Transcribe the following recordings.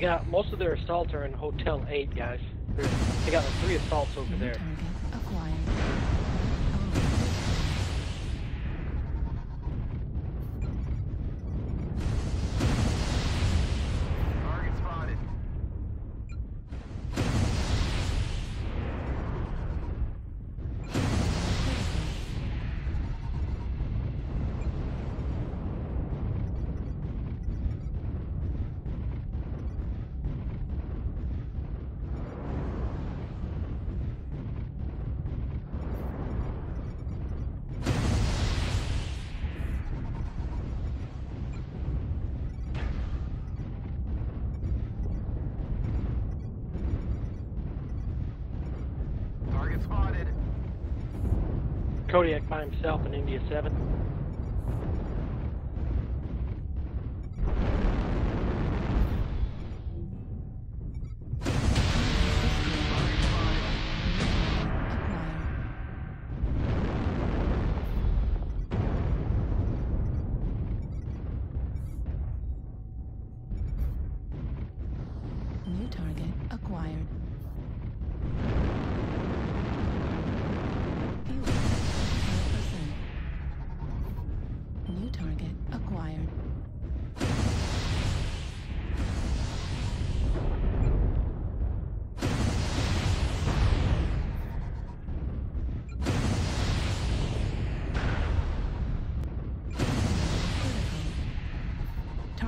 got most of their assaults are in Hotel 8, guys. They're, got like three assaults over there. Kodiak by himself in India 7.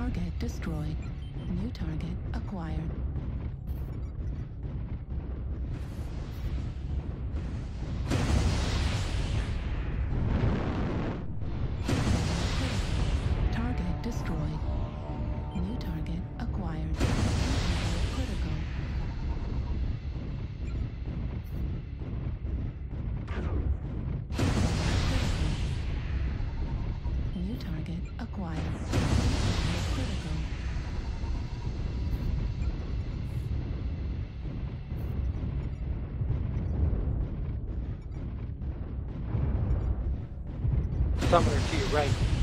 Target destroyed. New target acquired. Target destroyed. Target acquired. Summoner to your right.